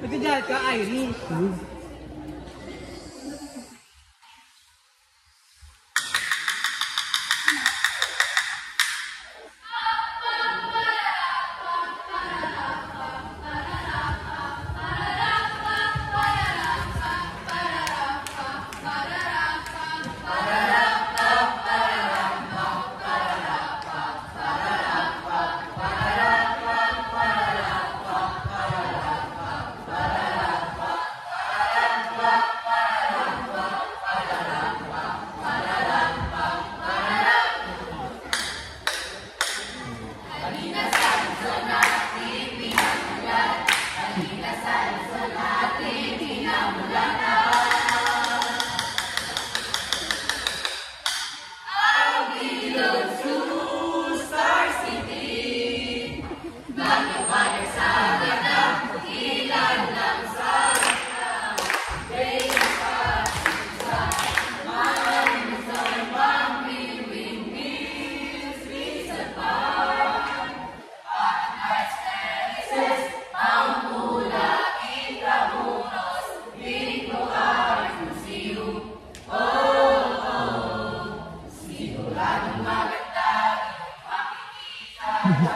Nagagalit ka, Irene.